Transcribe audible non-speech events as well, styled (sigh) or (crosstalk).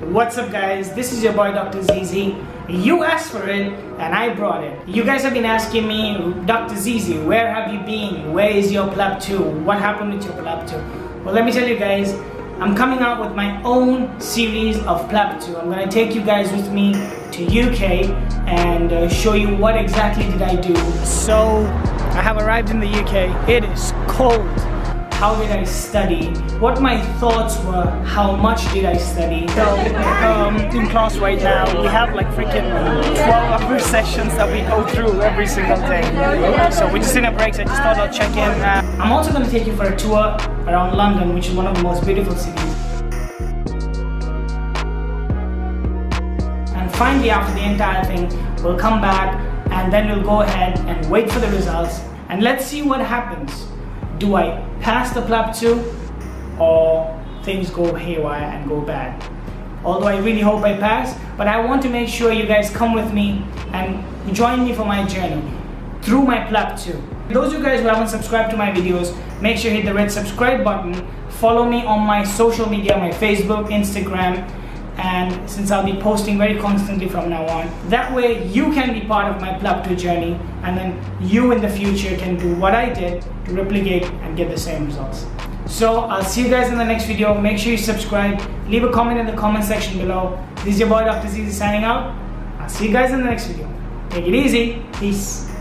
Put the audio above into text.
What's up guys, this is your boy Dr. Zeezy. You asked for it and I brought it. You guys have been asking me, Dr. Zeezy, where have you been? Where is your PLAB 2? What happened with your PLAB 2? Well let me tell you guys, I'm coming out with my own series of PLAB 2. I'm gonna take you guys with me to UK and uh, show you what exactly did I do. So, I have arrived in the UK. It is cold how did I study, what my thoughts were, how much did I study. So um, in class right now, we have like freaking 12 hour (laughs) sessions that we go through every single day. So we're just in a break, so I just thought I'd check in. Uh, I'm also going to take you for a tour around London, which is one of the most beautiful cities. And finally, after the entire thing, we'll come back and then we'll go ahead and wait for the results and let's see what happens do I pass the PLAB 2 or things go haywire and go bad? Although I really hope I pass, but I want to make sure you guys come with me and join me for my journey through my PLAB 2. Those of you guys who haven't subscribed to my videos, make sure you hit the red subscribe button, follow me on my social media, my Facebook, Instagram, and since I'll be posting very constantly from now on. That way you can be part of my PLAB 2 journey and then you in the future can do what I did to replicate and get the same results. So I'll see you guys in the next video. Make sure you subscribe, leave a comment in the comment section below. This is your boy Dr. Zeezy signing out. I'll see you guys in the next video. Take it easy. Peace.